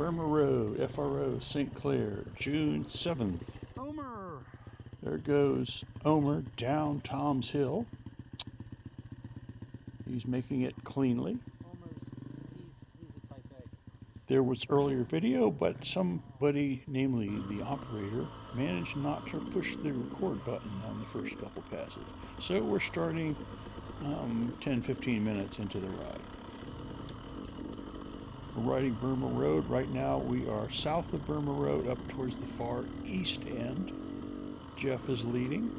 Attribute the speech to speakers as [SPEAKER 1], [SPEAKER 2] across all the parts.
[SPEAKER 1] Burma Road, FRO, St. Clair, June 7th.
[SPEAKER 2] Omer!
[SPEAKER 1] There goes Omer down Tom's Hill. He's making it cleanly.
[SPEAKER 2] Omer's, he's, he's a type A.
[SPEAKER 1] There was earlier video, but somebody, namely the operator, managed not to push the record button on the first couple passes. So we're starting um, 10 15 minutes into the ride. We're riding Burma Road. Right now we are south of Burma Road up towards the far east end. Jeff is leading.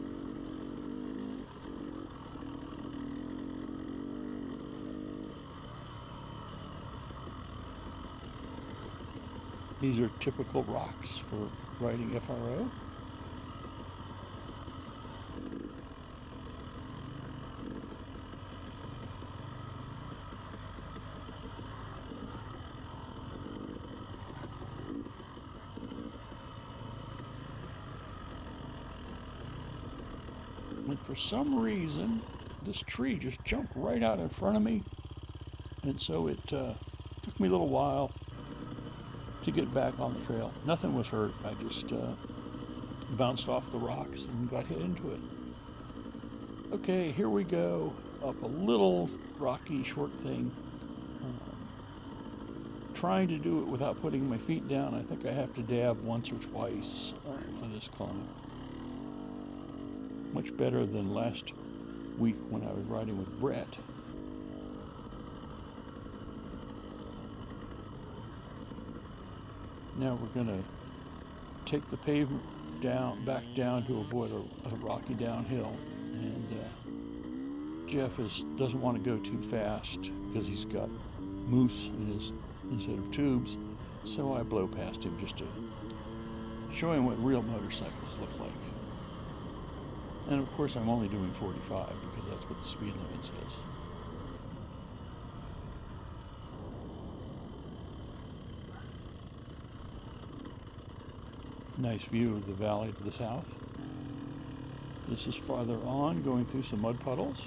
[SPEAKER 1] These are typical rocks for riding FRO. For some reason, this tree just jumped right out in front of me. And so it uh, took me a little while to get back on the trail. Nothing was hurt. I just uh, bounced off the rocks and got hit into it. Okay, here we go up a little rocky short thing. Um, trying to do it without putting my feet down. I think I have to dab once or twice uh, for this climb. Much better than last week when I was riding with Brett. Now we're going to take the pavement down, back down to avoid a, a rocky downhill. And uh, Jeff is doesn't want to go too fast because he's got mousse in his instead of tubes. So I blow past him just to show him what real motorcycles look like. And of course, I'm only doing 45 because that's what the speed limit says. Nice view of the valley to the south. This is farther on, going through some mud puddles.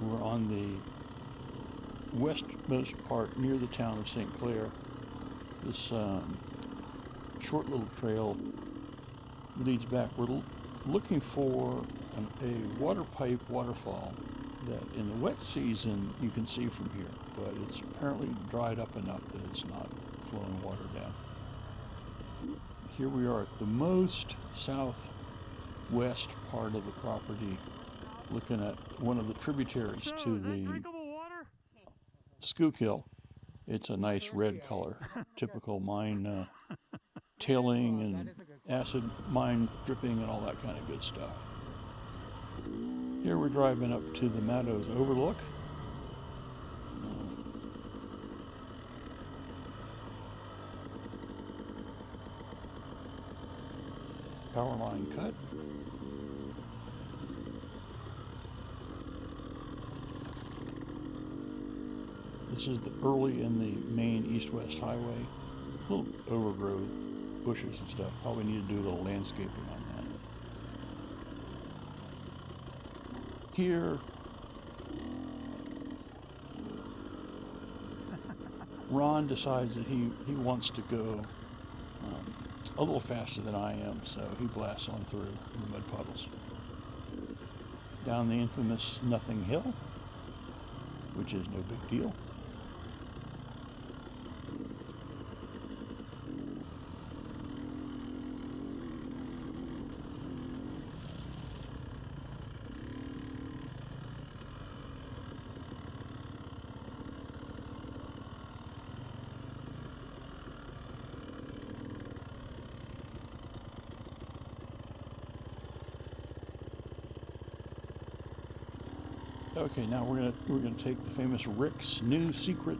[SPEAKER 1] We're on the westmost part near the town of St. Clair. This um, short little trail leads back. We're looking for an, a water pipe waterfall that in the wet season you can see from here, but it's apparently dried up enough that it's not flowing water down. Here we are at the most southwest part of the property, looking at one of the tributaries
[SPEAKER 2] So,
[SPEAKER 1] to the
[SPEAKER 2] drinkable water?
[SPEAKER 1] Schuylkill. It's a nice red color, typical mine uh, tailing
[SPEAKER 2] Oh,
[SPEAKER 1] and
[SPEAKER 2] is a good
[SPEAKER 1] acid mine dripping and all that kind of good stuff. Here we're driving up to the Meadows Overlook. Power line cut. This is the early in the main east-west highway. A little overgrown bushes and stuff. Probably need to do a little landscaping on that. Here, Ron decides that he, he wants to go um, a little faster than I am, so he blasts on through the mud puddles. Down the infamous Nothing Hill, which is no big deal. Okay, now we're gonna we're gonna take the famous Rick's new secret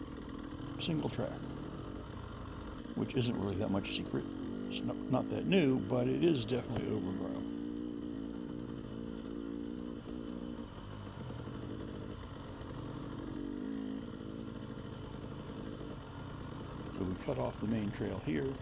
[SPEAKER 1] single track, which isn't really that much secret. It's not, not that new, but it is definitely overgrown. So we cut off the main trail here.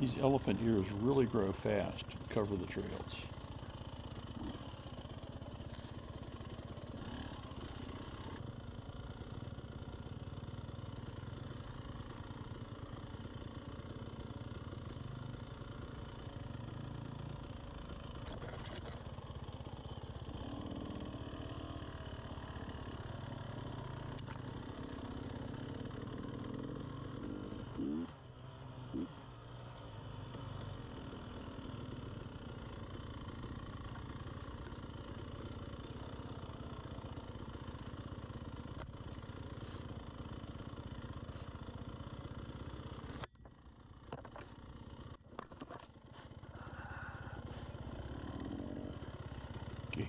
[SPEAKER 1] These elephant ears really grow fast cover the trails.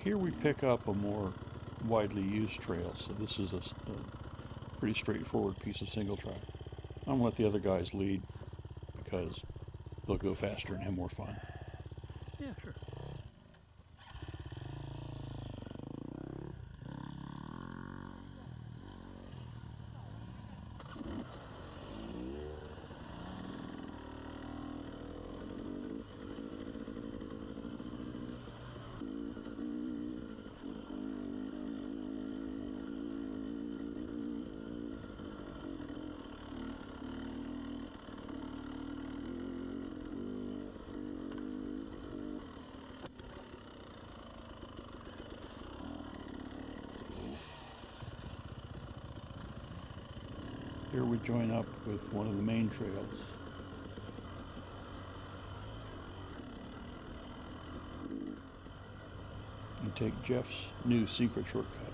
[SPEAKER 1] Here we pick up a more widely used trail, so this is a pretty straightforward piece of single track. I'm gonna let the other guys lead because they'll go faster and have more fun.
[SPEAKER 2] Yeah, sure.
[SPEAKER 1] Here we join up with one of the main trails. And take Jeff's new secret shortcut.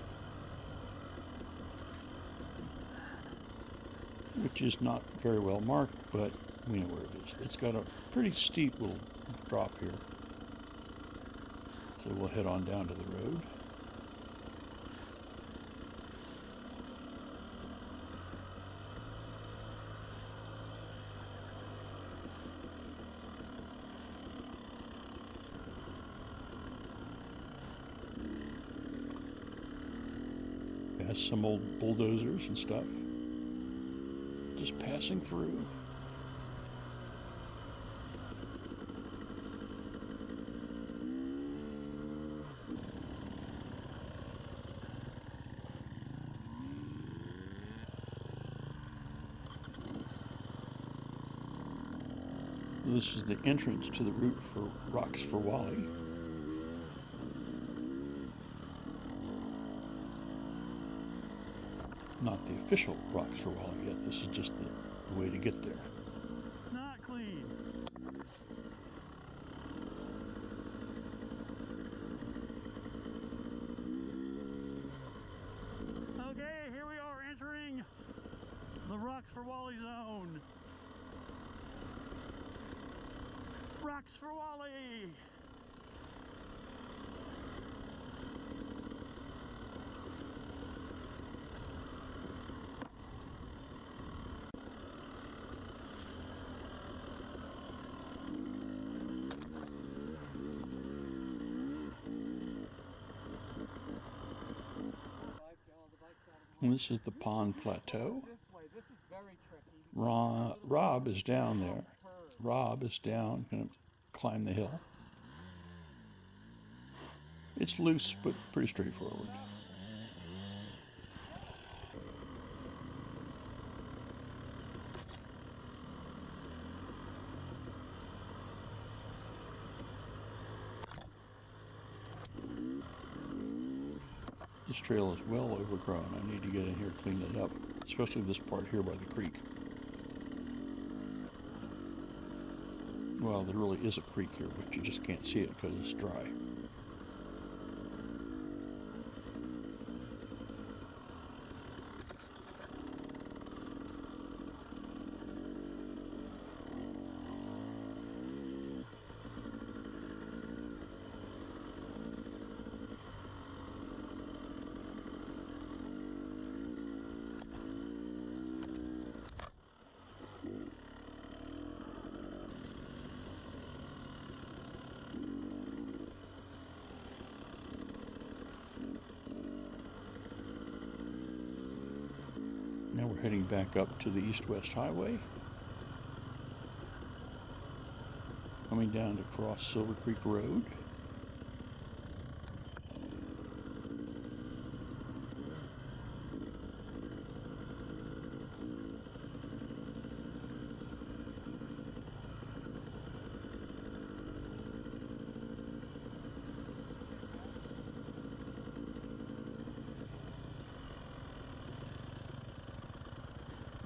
[SPEAKER 1] Which is not very well marked, but we know where it is. It's got a pretty steep little drop here. So we'll head on down to the road. Some old bulldozers and stuff. Just passing through. This is the entrance to the route for Rocks for Wally. Not the official Rocks for Wally yet. This is just the way to get there.
[SPEAKER 2] Not clean. Okay, here we are entering the Rocks for Wally zone. Rocks for Wally.
[SPEAKER 1] This is the Pond Plateau. Rob is down there. Rob is down, gonna climb the hill. It's loose, but pretty straightforward. Trail is well overgrown. I need to get in here, and clean it up, especially this part here by the creek. Well, there really is a creek here, but you just can't see it because it's dry. Now we're heading back up to the east-west highway. Coming down to cross Silver Creek Road.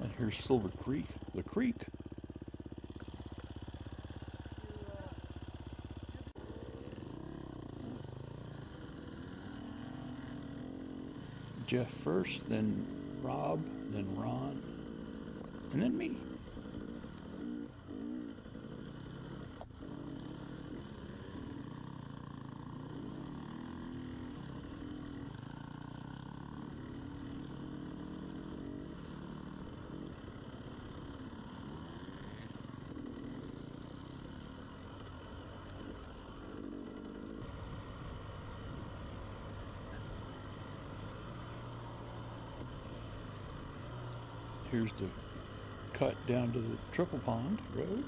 [SPEAKER 1] And here's Silver Creek, the creek. Jeff first, then Rob, then Ron, and then me. Here's the cut down to the Triple Pond Road.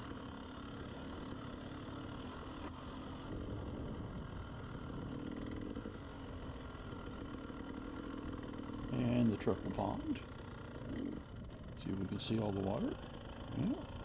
[SPEAKER 1] And the Triple Pond. See if we can see all the water. Yeah.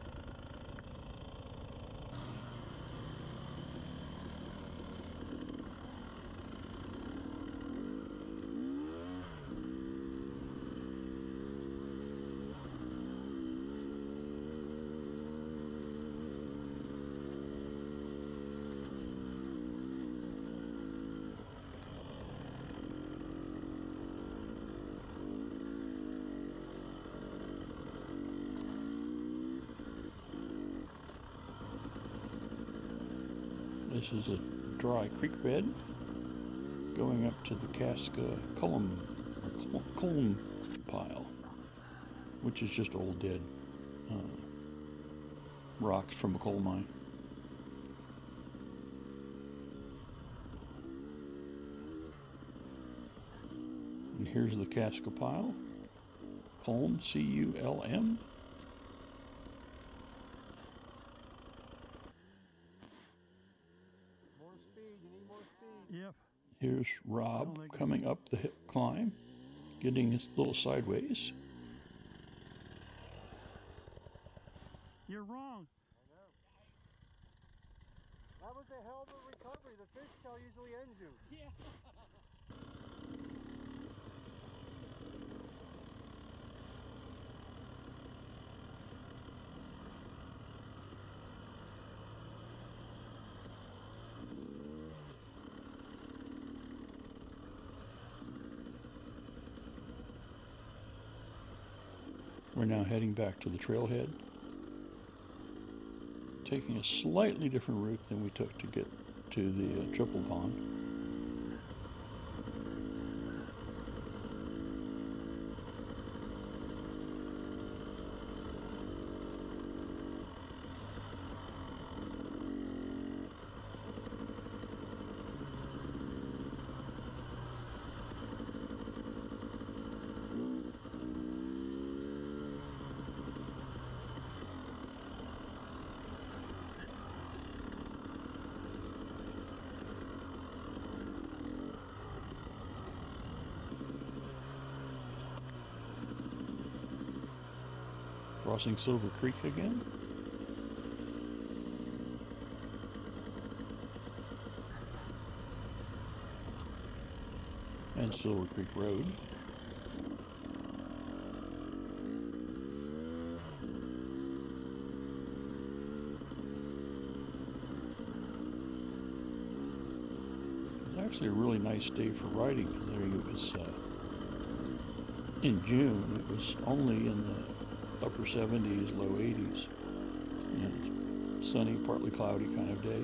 [SPEAKER 1] This is a dry creek bed going up to the Casca or Cul- Culm pile, which is just old dead uh, rocks from a coal mine. And here's the Casca pile, Culm, C-U-L-M.
[SPEAKER 3] More speed, you need more speed.
[SPEAKER 2] Yep.
[SPEAKER 1] Here's Rob
[SPEAKER 2] oh,
[SPEAKER 1] coming up the hi- climb, getting his little sideways.
[SPEAKER 2] You're wrong.
[SPEAKER 3] I know. That was a hell of a recovery. The fish tail usually ends you.
[SPEAKER 1] We're now heading back to the trailhead, taking a slightly different route than we took to get to the uh, triple pond. Crossing Silver Creek again. And Silver Creek Road. Actually a really nice day for riding. There it was uh, in June. It was only in the upper 70s, low 80s. And sunny, partly cloudy kind of day.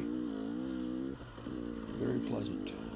[SPEAKER 1] Very pleasant.